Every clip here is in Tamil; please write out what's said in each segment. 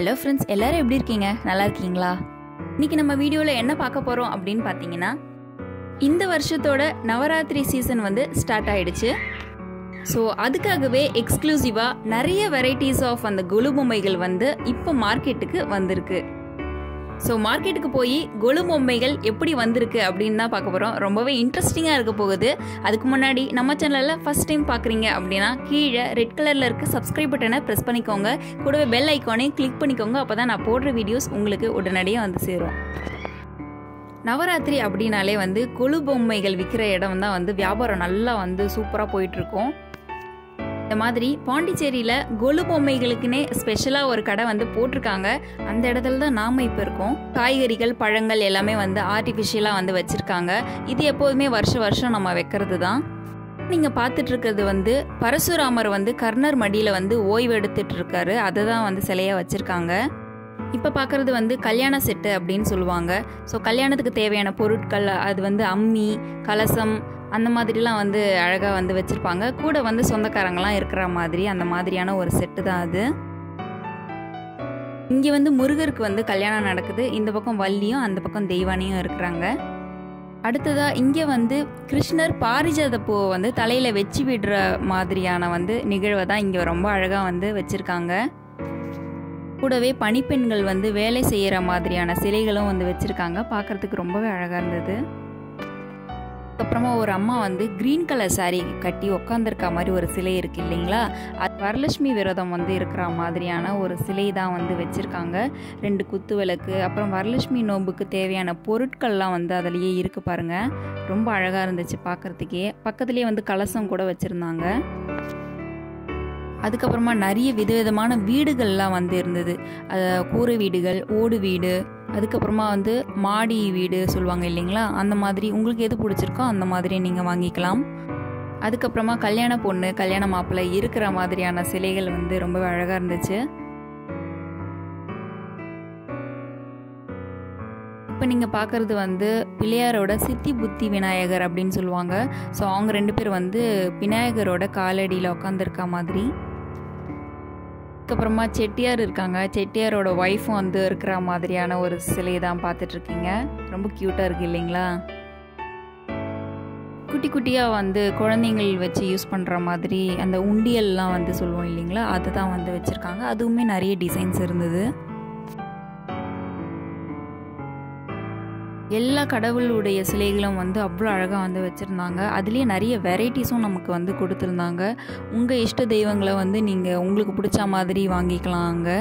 ஹலோ ஃப்ரெண்ட்ஸ் எல்லாரும் எப்படி இருக்கீங்க? நல்லா இருக்கீங்களா? இன்னைக்கு நம்ம வீடியோவில் என்ன பார்க்க போகிறோம் அப்படின்னு பார்த்தீங்கன்னா இந்த வருஷத்தோட நவராத்திரி சீசன் வந்து ஸ்டார்ட் ஆயிடுச்சு. ஸோ அதுக்காகவே எக்ஸ்க்ளூசிவாக நிறைய வெரைட்டிஸ் ஆஃப் அந்த கொலு பொம்மைகள் வந்து இப்போ மார்க்கெட்டுக்கு வந்திருக்கு. ஸோ மார்க்கெட்டுக்கு போய் கொலு பொம்மைகள் எப்படி வந்திருக்கு அப்படின்னு தான் பார்க்க போகிறோம் ரொம்பவே இன்ட்ரெஸ்டிங்காக இருக்க போகுது. அதுக்கு முன்னாடி நம்ம சேனலில் ஃபஸ்ட் டைம் பார்க்குறீங்க அப்படின்னா கீழே ரெட் கலரில் இருக்க சப்ஸ்கிரைப் பட்டனை ப்ரெஸ் பண்ணிக்கோங்க. கூடவே பெல் ஐக்கானையும் கிளிக் பண்ணிக்கோங்க. அப்போ தான் நான் போடுற வீடியோஸ் உங்களுக்கு உடனடியாக வந்து சேரும். நவராத்திரி அப்படின்னாலே வந்து கொலு பொம்மைகள் விற்கிற இடம் தான் வந்து வியாபாரம் நல்லா வந்து சூப்பராக போயிட்டுருக்கோம் இந்த மாதிரி பாண்டிச்சேரியில் கொலு பொம்மைகளுக்குன்னே ஸ்பெஷலாக ஒரு கடை வந்து போட்டிருக்காங்க. அந்த இடத்துல தான் நாம் இப்போ இருக்கோம். காய்கறிகள் பழங்கள் எல்லாமே வந்து ஆர்டிஃபிஷியலாக வந்து வச்சுருக்காங்க. இது எப்போதுமே வருஷ வருஷம் நம்ம வைக்கிறது தான். நீங்கள் பார்த்துட்டு இருக்கிறது வந்து பரசுராமர் வந்து கர்ணர் மடியில் வந்து ஓய்வு எடுத்துட்டு இருக்காரு. அதை தான் வந்து சிலையாக வச்சுருக்காங்க. இப்போ பார்க்குறது வந்து கல்யாண செட்டு அப்படின்னு சொல்லுவாங்க. ஸோ கல்யாணத்துக்கு தேவையான பொருட்கள் அது வந்து அம்மி கலசம் அந்த மாதிரிலாம் வந்து அழகாக வந்து வச்சுருப்பாங்க. கூட வந்து சொந்தக்காரங்களாம் இருக்கிற மாதிரி அந்த மாதிரியான ஒரு செட்டு தான் அது. இங்கே வந்து முருகருக்கு வந்து கல்யாணம் நடக்குது. இந்த பக்கம் வள்ளியும் அந்த பக்கம் தெய்வானியும் இருக்கிறாங்க. அடுத்ததாக இங்கே வந்து கிருஷ்ணர் பாரிஜாத பூவை வந்து தலையில் வச்சு விடுற மாதிரியான வந்து நிகழ்வை தான் இங்கே ரொம்ப அழகாக வந்து வச்சுருக்காங்க. கூடவே பணிப்பெண்கள் வந்து வேலை செய்கிற மாதிரியான சிலைகளும் வந்து வச்சுருக்காங்க. பார்க்குறதுக்கு ரொம்பவே அழகாக இருந்தது. அதுக்கப்புறமா ஒரு அம்மா வந்து க்ரீன் கலர் சாரீ கட்டி உக்காந்துருக்க மாதிரி ஒரு சிலை இருக்கு இல்லைங்களா? அது வரலட்சுமி விரதம் வந்து இருக்கிற மாதிரியான ஒரு சிலை தான் வந்து வச்சுருக்காங்க. ரெண்டு குத்து விளக்கு அப்புறம் வரலட்சுமி நோம்புக்கு தேவையான பொருட்கள்லாம் வந்து அதிலேயே இருக்குது பாருங்கள் ரொம்ப அழகாக இருந்துச்சு பார்க்குறதுக்கே பக்கத்துலேயே வந்து கலசம் கூட வச்சுருந்தாங்க. அதுக்கப்புறமா நிறைய விதவிதமான வீடுகள்லாம் வந்து இருந்தது. கூரை வீடுகள் ஓடு வீடு அதுக்கப்புறமா வந்து மாடி வீடு சொல்லுவாங்க இல்லைங்களா? அந்த மாதிரி உங்களுக்கு எது பிடிச்சிருக்கோ அந்த மாதிரி நீங்கள் வாங்கிக்கலாம். அதுக்கப்புறமா கல்யாண பொண்ணு கல்யாண மாப்பிள்ளை இருக்கிற மாதிரியான சிலைகள் வந்து ரொம்ப அழகாக இருந்துச்சு. இப்போ நீங்கள் பார்க்குறது வந்து பிள்ளையாரோட சித்தி புத்தி விநாயகர் அப்படின்னு சொல்லுவாங்க. ஸோ அவங்க ரெண்டு பேர் வந்து விநாயகரோட காலடியில் உட்காந்துருக்க மாதிரி. அதுக்கப்புறமா செட்டியார் இருக்காங்க. செட்டியாரோட ஒய்ஃபும் வந்து இருக்கிற மாதிரியான ஒரு சிலையை தான் பார்த்துட்ருக்கீங்க. ரொம்ப க்யூட்டாக இருக்குது இல்லைங்களா? குட்டி குட்டியாக வந்து குழந்தைங்கள் வச்சு யூஸ் பண்ணுற மாதிரி அந்த உண்டியல்லாம் வந்து சொல்லுவோம் இல்லைங்களா? அதுதான் வந்து வச்சுருக்காங்க. அதுவுமே நிறைய டிசைன்ஸ் இருந்தது. எல்லா கடவுளுடைய சிலைகளும் வந்து அவ்வளோ அழகாக வந்து வச்சுருந்தாங்க. அதுலேயே நிறைய வெரைட்டிஸும் நமக்கு வந்து கொடுத்துருந்தாங்க. உங்கள் இஷ்ட தெய்வங்களை வந்து நீங்கள் உங்களுக்கு பிடிச்ச மாதிரி வாங்கிக்கலாம் அங்கே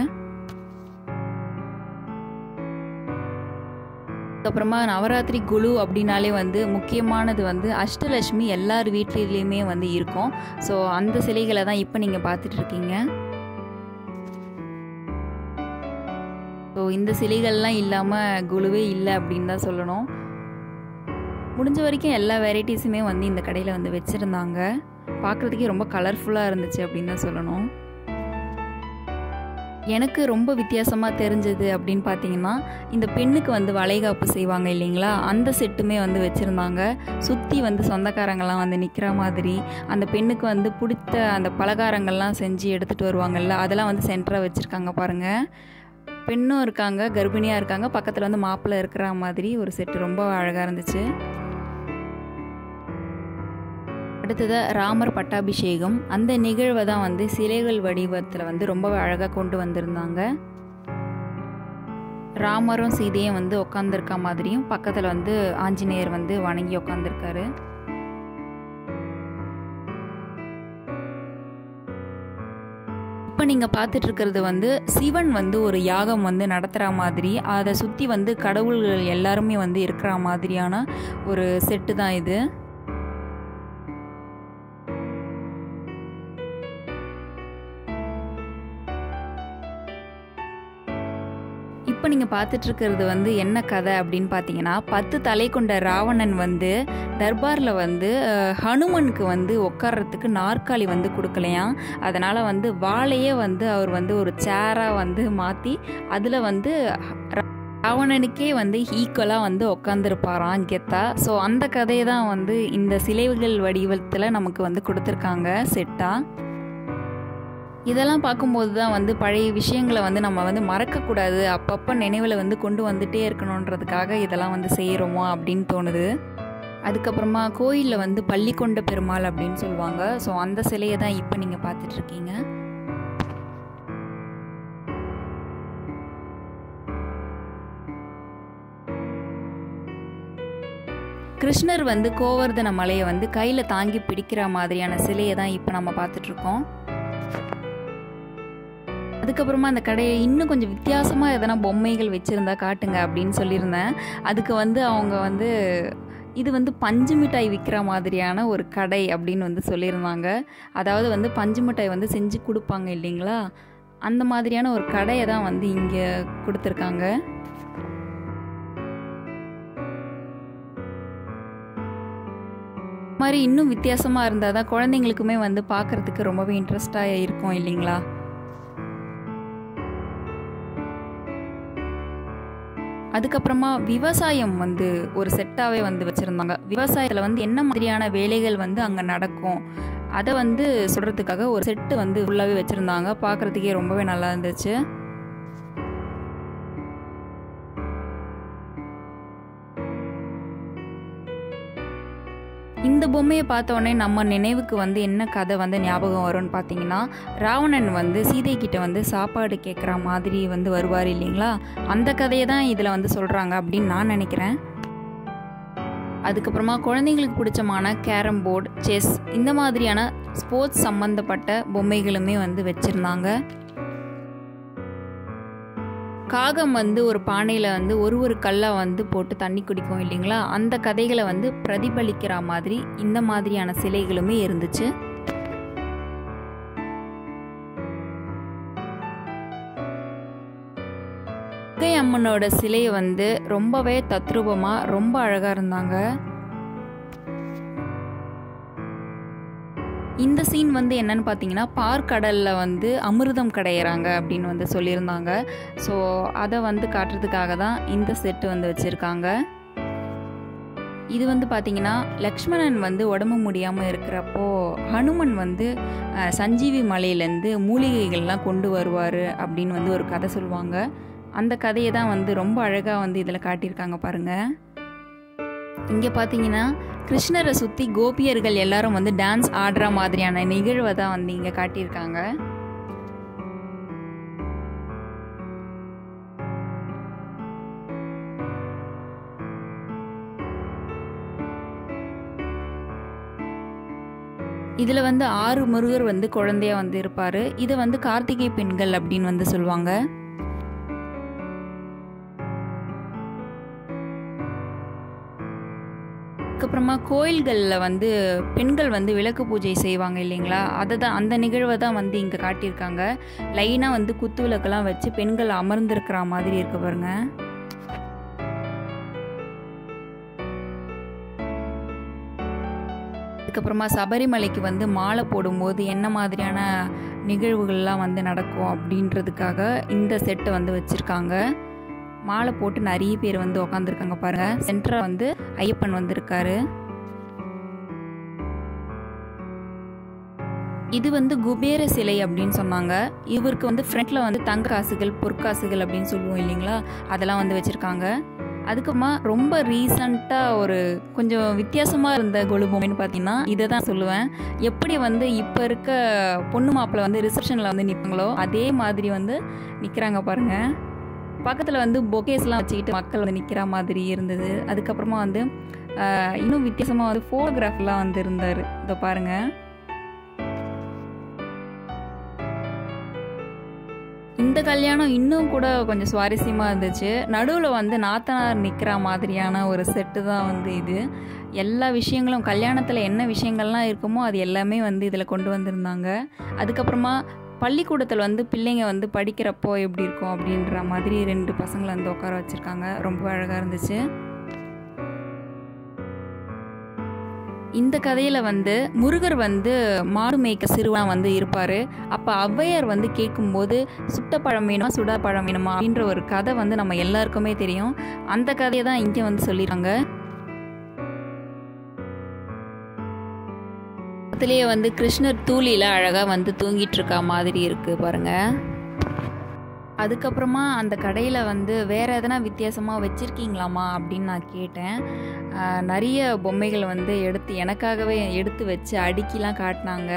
அதுக்கப்புறமா நவராத்திரி குழு அப்படின்னாலே வந்து முக்கியமானது வந்து அஷ்டலட்சுமி எல்லார் வீட்லேயுமே வந்து இருக்கும். ஸோ அந்த சிலைகளை தான் இப்போ நீங்கள் பார்த்துட்ருக்கீங்க இந்த சிலைகள்லாம் இல்லாமல் குழுவே இல்லை அப்படின்னு தான் சொல்லணும். முடிஞ்ச வரைக்கும் எல்லா வெரைட்டிஸுமே வந்து இந்த கடையில் வந்து வச்சுருந்தாங்க. பார்க்குறதுக்கே ரொம்ப கலர்ஃபுல்லாக இருந்துச்சு அப்படின்னு தான் சொல்லணும். எனக்கு ரொம்ப வித்தியாசமாக தெரிஞ்சது அப்படின்னு பார்த்தீங்கன்னா இந்த பெண்ணுக்கு வந்து வளைகாப்பு செய்வாங்க இல்லைங்களா? அந்த செட்டுமே வந்து வச்சுருந்தாங்க. சுற்றி வந்து சொந்தக்காரங்கள்லாம் வந்து நிற்கிற மாதிரி அந்த பெண்ணுக்கு வந்து பிடித்த அந்த பலகாரங்கள்லாம் செஞ்சு எடுத்துகிட்டு வருவாங்கல்ல அதெல்லாம் வந்து சென்டராக வச்சுருக்காங்க பாருங்கள் பெண்ணும் இருக்காங்க கர்ப்பிணியாக இருக்காங்க. பக்கத்தில் வந்து மாப்பிள்ளை இருக்கிற மாதிரி ஒரு செட்டு ரொம்ப அழகாக இருந்துச்சு. அடுத்ததாக ராமர் பட்டாபிஷேகம். அந்த நிகழ்வை தான் வந்து சிலைகள் வடிவத்தில் வந்து ரொம்ப அழகாக கொண்டு வந்திருந்தாங்க. ராமரும் சீதையும் வந்து உட்காந்துருக்க மாதிரியும் பக்கத்தில் வந்து ஆஞ்சநேயர் வந்து வணங்கி உட்காந்துருக்காரு இப்போ நீங்கள் பார்த்துட்டு இருக்கிறது வந்து சிவன் வந்து ஒரு யாகம் வந்து நடத்துகிற மாதிரி அதை சுற்றி வந்து கடவுள்கள் எல்லாருமே வந்து இருக்கிற மாதிரியான ஒரு செட்டு தான் இது. இப்போ நீங்கள் பார்த்துட்டு இருக்கிறது வந்து என்ன கதை அப்படின்னு பார்த்தீங்கன்னா பத்து தலை கொண்ட ராவணன் வந்து தர்பாரில் வந்து ஹனுமனுக்கு வந்து உட்கார்றதுக்கு நாற்காலி வந்து கொடுக்கலையாம் அதனால் வந்து வாழையே வந்து அவர் வந்து ஒரு சேராக வந்து மாற்றி அதில் வந்து ராவணனுக்கே வந்து ஈக்குவலாக வந்து உட்காந்துருப்பாராம் கெத்தா. ஸோ அந்த கதையை தான் வந்து இந்த சிலைகள் வடிவத்தில் நமக்கு வந்து கொடுத்துருக்காங்க செட்டாக இதெல்லாம் பார்க்கும்போது தான் வந்து பழைய விஷயங்களை வந்து நம்ம வந்து மறக்கக்கூடாது. அப்பப்போ நினைவில் வந்து கொண்டு வந்துட்டே இருக்கணுன்றதுக்காக இதெல்லாம் வந்து செய்கிறோமா அப்படின்னு தோணுது. அதுக்கப்புறமா கோயிலில் வந்து பள்ளி கொண்ட பெருமாள் அப்படின்னு சொல்லுவாங்க. ஸோ அந்த சிலையை தான் இப்போ நீங்கள் பார்த்துட்ருக்கீங்க கிருஷ்ணர் வந்து கோவர்தன மலையை வந்து கையில் தாங்கி பிடிக்கிற மாதிரியான சிலையை தான் இப்போ நம்ம பார்த்துட்ருக்கோம் அதுக்கப்புறமா அந்த கடையை இன்னும் கொஞ்சம் வித்தியாசமாக எதனா பொம்மைகள் வச்சுருந்தா காட்டுங்க அப்படின்னு சொல்லியிருந்தேன். அதுக்கு வந்து அவங்க வந்து இது வந்து பஞ்சு மிட்டாய் விற்கிற மாதிரியான ஒரு கடை அப்படின்னு வந்து சொல்லியிருந்தாங்க. அதாவது வந்து பஞ்சு மிட்டாய் வந்து செஞ்சு கொடுப்பாங்க இல்லைங்களா? அந்த மாதிரியான ஒரு கடையை தான் வந்து இங்கே கொடுத்துருக்காங்க. மாதிரி இன்னும் வித்தியாசமாக இருந்தால் தான் குழந்தைங்களுக்குமே வந்து பார்க்குறதுக்கு ரொம்பவே இன்ட்ரெஸ்டாக இருக்கும் இல்லைங்களா? அதுக்கப்புறமா விவசாயம் வந்து ஒரு செட்டாகவே வந்து வச்சுருந்தாங்க. விவசாயத்தில் வந்து என்ன மாதிரியான வேலைகள் வந்து அங்கே நடக்கும்? அதை வந்து சொல்கிறதுக்காக ஒரு செட்டு வந்து ஃபுல்லாகவே வச்சுருந்தாங்க. பார்க்குறதுக்கே ரொம்பவே நல்லா இருந்துச்சு. இந்த பொம்மையை பார்த்தோன்னே நம்ம நினைவுக்கு வந்து என்ன கதை வந்து ஞாபகம் வரும்னு பார்த்தீங்கன்னா ராவணன் வந்து சீதை கிட்ட வந்து சாப்பாடு கேட்குற மாதிரி வந்து வருவார் இல்லைங்களா? அந்த கதையை தான் இதில் வந்து சொல்கிறாங்க அப்படின்னு நான் நினைக்கிறேன். அதுக்கப்புறமா குழந்தைங்களுக்கு பிடிச்சமான கேரம் போர்டு செஸ் இந்த மாதிரியான ஸ்போர்ட்ஸ் சம்மந்தப்பட்ட பொம்மைகளுமே வந்து வச்சுருந்தாங்க. காகம் வந்து ஒரு பானையில் வந்து ஒரு ஒரு கல்லை வந்து போட்டு தண்ணி குடிக்கும் இல்லைங்களா? அந்த கதைகளை வந்து பிரதிபலிக்கிற மாதிரி இந்த மாதிரியான சிலைகளுமே இருந்துச்சு. அம்மனோட சிலை வந்து ரொம்பவே தத்ரூபமாக ரொம்ப அழகாக இருந்தாங்க. இந்த சீன் வந்து என்னன்னு பார்த்தீங்கன்னா பார்க்கடலில் வந்து அமிர்தம் கடையிறாங்க அப்படின்னு வந்து சொல்லியிருந்தாங்க. ஸோ அதை வந்து காட்டுறதுக்காக தான் இந்த செட்டு வந்து வச்சுருக்காங்க. இது வந்து பார்த்திங்கன்னா லக்ஷ்மணன் வந்து உடம்பு முடியாமல் இருக்கிறப்போ ஹனுமன் வந்து சஞ்சீவி மலையிலேருந்து மூலிகைகள்லாம் கொண்டு வருவார் அப்படின்னு வந்து ஒரு கதை சொல்லுவாங்க. அந்த கதையை தான் வந்து ரொம்ப அழகாக வந்து இதில் காட்டியிருக்காங்க பாருங்கள் இங்கே பார்த்தீங்கன்னா கிருஷ்ணரை சுற்றி கோபியர்கள் எல்லாரும் வந்து டான்ஸ் ஆடுற மாதிரியான நிகழ்வை தான் வந்து இங்கே காட்டியிருக்காங்க. இதில் வந்து ஆறு முருகர் வந்து குழந்தையா வந்து இருப்பார். இதை வந்து கார்த்திகை பெண்கள் அப்படின்னு வந்து சொல்லுவாங்க. அதுக்கப்புறமா கோயில்களில் வந்து பெண்கள் வந்து விளக்கு பூஜை செய்வாங்க இல்லைங்களா? அதை தான் அந்த நிகழ்வை தான் வந்து இங்கே காட்டியிருக்காங்க. லைனாக வந்து குத்து விளக்கெல்லாம் வச்சு பெண்கள் அமர்ந்திருக்கிற மாதிரி இருக்கு பாருங்க. அதுக்கப்புறமா சபரிமலைக்கு வந்து மாலை போடும்போது என்ன மாதிரியான நிகழ்வுகள்லாம் வந்து நடக்கும் அப்படின்றதுக்காக இந்த செட்டை வந்து வச்சுருக்காங்க. மாலை போட்டு நிறைய பேர் வந்து உக்காந்துருக்காங்க பாருங்க. சென்டரா வந்து ஐயப்பன் வந்திருக்காரு. இது வந்து குபேர சிலை அப்படின்னு சொன்னாங்க. இவருக்கு வந்து ஃப்ரண்ட்ல வந்து தங்க காசுகள் பொற்காசுகள் அப்படின்னு சொல்லுவோம் இல்லைங்களா? அதெல்லாம் வந்து வச்சிருக்காங்க. அதுக்கப்புறமா ரொம்ப ரீசண்டாக ஒரு கொஞ்சம் வித்தியாசமாக இருந்த கொலுபொம்மைன்னு பார்த்தீங்கன்னா இதை தான் சொல்லுவேன். எப்படி வந்து இப்போ இருக்க பொண்ணு மாப்பிள்ளை வந்து ரிசப்ஷனில் வந்து நிற்பாங்களோ அதே மாதிரி வந்து நிற்கிறாங்க பாருங்கள் பக்கத்தில் வந்து பொக்கேஸ்லாம் வச்சுக்கிட்டு மக்கள் வந்து நிற்கிற மாதிரி இருந்தது. அதுக்கப்புறமா வந்து இன்னும் வித்தியாசமாக வந்து ஃபோட்டோகிராஃப்லாம் வந்து இருந்தார். இதை பாருங்க. இந்த கல்யாணம் இன்னும் கூட கொஞ்சம் சுவாரஸ்யமாக இருந்துச்சு. நடுவில் வந்து நாத்தனார் நிற்கிற மாதிரியான ஒரு செட்டு தான் வந்து இது. எல்லா விஷயங்களும் கல்யாணத்தில் என்ன விஷயங்கள்லாம் இருக்குமோ அது எல்லாமே வந்து இதில் கொண்டு வந்திருந்தாங்க. அதுக்கப்புறமா பள்ளிக்கூடத்தில் வந்து பிள்ளைங்க வந்து படிக்கிறப்போ எப்படி இருக்கும் அப்படின்ற மாதிரி ரெண்டு பசங்களை வந்து உட்கார வச்சுருக்காங்க. ரொம்ப அழகாக இருந்துச்சு. இந்த கதையில் வந்து முருகர் வந்து மாடு மேய்க்க சிறுவன் வந்து இருப்பார். அப்போ ஔவையார் வந்து கேட்கும்போது சுட்ட பழம் வேணுமா சுடா பழம் வேணுமா? அப்படின்ற ஒரு கதை வந்து நம்ம எல்லாருக்குமே தெரியும். அந்த கதையை தான் இங்கே வந்து சொல்லிடுறாங்க பக்கத்துலேயே வந்து கிருஷ்ணர் தூளியில் அழகாக வந்து தூங்கிட்டுருக்கா மாதிரி இருக்குது பாருங்கள் அதுக்கப்புறமா அந்த கடையில் வந்து வேறு எதனா வித்தியாசமாக வச்சுருக்கீங்களாமா அப்படின்னு நான் கேட்டேன். நிறைய பொம்மைகள் வந்து எடுத்து எனக்காகவே எடுத்து வச்சு அடுக்கிலாம் காட்டினாங்க.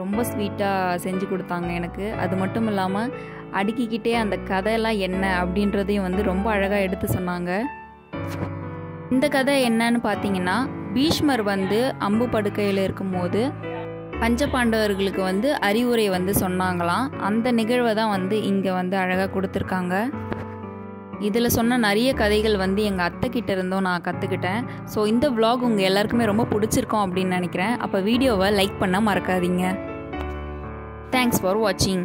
ரொம்ப ஸ்வீட்டாக செஞ்சு கொடுத்தாங்க எனக்கு. அது மட்டும் இல்லாமல் அடுக்கிக்கிட்டே அந்த கதையெல்லாம் என்ன அப்படின்றதையும் வந்து ரொம்ப அழகாக எடுத்து சொன்னாங்க. இந்த கதை என்னன்னு பார்த்தீங்கன்னா பீஷ்மர் வந்து அம்பு படுக்கையில் இருக்கும்போது பஞ்சபாண்டவர்களுக்கு வந்து அறிவுரை வந்து சொன்னாங்களாம். அந்த நிகழ்வை தான் வந்து இங்கே வந்து அழகாக கொடுத்துருக்காங்க. இதில் சொன்ன நிறைய கதைகள் வந்து எங்கள் அத்தை இருந்தும் நான் கற்றுக்கிட்டேன் ஸோ இந்த விலாக் உங்கள் எல்லாருக்குமே ரொம்ப பிடிச்சிருக்கோம் அப்படின்னு நினைக்கிறேன். அப்போ வீடியோவை லைக் பண்ண மறக்காதீங்க. தேங்க்ஸ் ஃபார் வாட்சிங்